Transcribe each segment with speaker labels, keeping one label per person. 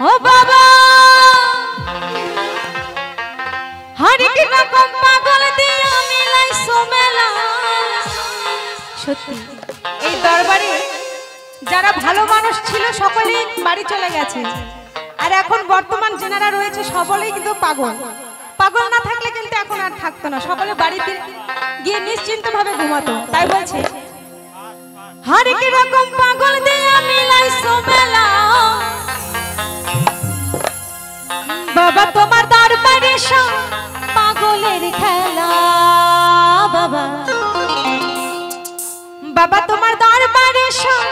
Speaker 1: বাবা! হরেক রকম পাগল দিয়া মিলাই সোমেলা? সত্যি, এই দরবারে যারা ভালো মানুষ ছিল সকলেই বাড়ি চলে গেছে। আর এখন বর্তমান যারা রয়েছে সকলেই কিন্তু পাগল। পাগল না থাকলে কিন্তু এখন আর থাকতো না। সকলে বাড়িতে গিয়ে নিশ্চিন্ত ভাবে ঘুমাতো, তাই বলছে হরেক রকম পাগল দিয়া মিলাই সোমেলা? বাবা তোমার দরবারে পাগলের খেলা বাবা। বাবা তোমার দরবারে সব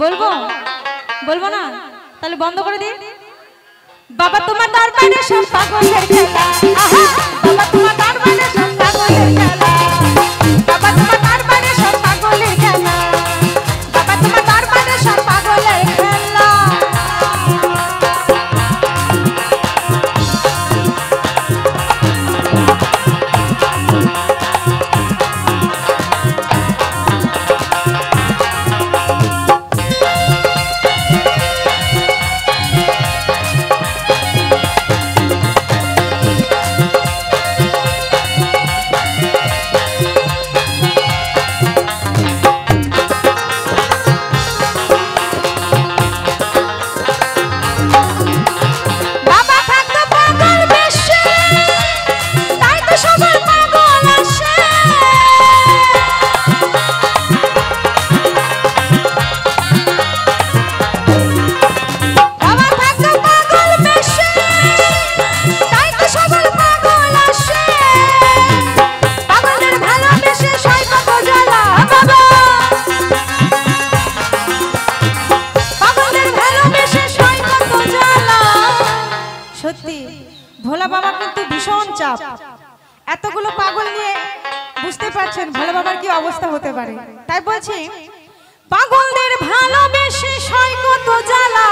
Speaker 1: বলব? বলব না? তাহলে বন্ধ করে দিন বাবা তোমার দরবারে সব পাগলের খেলা। আহা! বাবা চাপ। এতগুলো পাগল নিয়ে বুঝতে পারছেন ভালো বাবার কি অবস্থা হতে পারে। তাই বলছি, পাগলদের ভালোবেসে সৈকত জ্বালা।